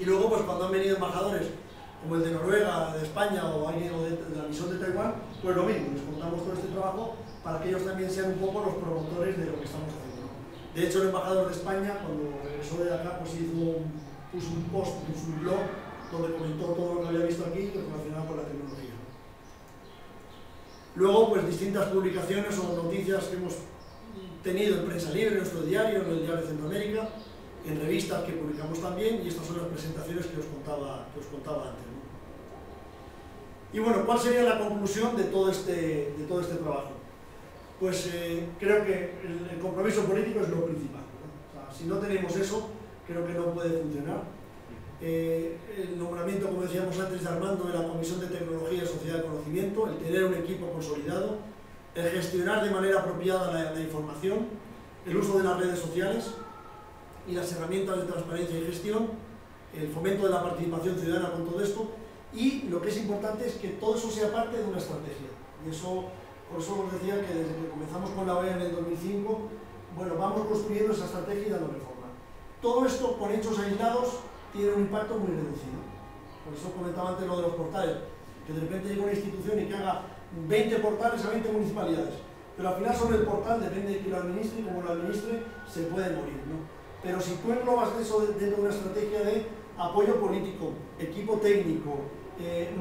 Y luego, pues cuando han venido embajadores como el de Noruega, de España o alguien de, la misión de Taiwán, pues lo mismo, les contamos todo este trabajo para que ellos también sean un poco los promotores de lo que estamos haciendo. De hecho, el embajador de España, cuando regresó de acá, pues hizo un, puso un post en su blog donde comentó todo lo que había visto aquí relacionado con la tecnología. Luego, pues distintas publicaciones o noticias que hemos tenido en Prensa Libre, en nuestro diario, en el Diario de Centroamérica, en revistas que publicamos también, y estas son las presentaciones que os contaba, que os contaba antes. Y bueno, ¿cuál sería la conclusión de todo este, de todo este trabajo? Pues eh, creo que el, compromiso político es lo principal. si no tenemos eso, creo que no puede funcionar. Eh, el nombramiento, como decíamos antes, de Armando de la Comisión de Tecnología y Sociedad de Conocimiento, el tener un equipo consolidado, el gestionar de manera apropiada la, información, el uso de las redes sociales y las herramientas de transparencia y gestión, el fomento de la participación ciudadana con todo esto y lo que es importante es que todo eso sea parte de una estrategia. Y eso, por eso os decía que desde que comenzamos con la OEA en el 2005, bueno, vamos construyendo esa estrategia y dando reforma. Todo esto con hechos aislados tiene un impacto muy reducido. Por eso comentaba antes lo de los portales, que de repente llega una institución y que haga 20 portales a 20 municipalidades. Pero al final sobre el portal, depende de quién lo administre y cómo lo administre, se puede morir. ¿no? Pero si tú englobas eso dentro de una estrategia de apoyo político, equipo técnico, eh,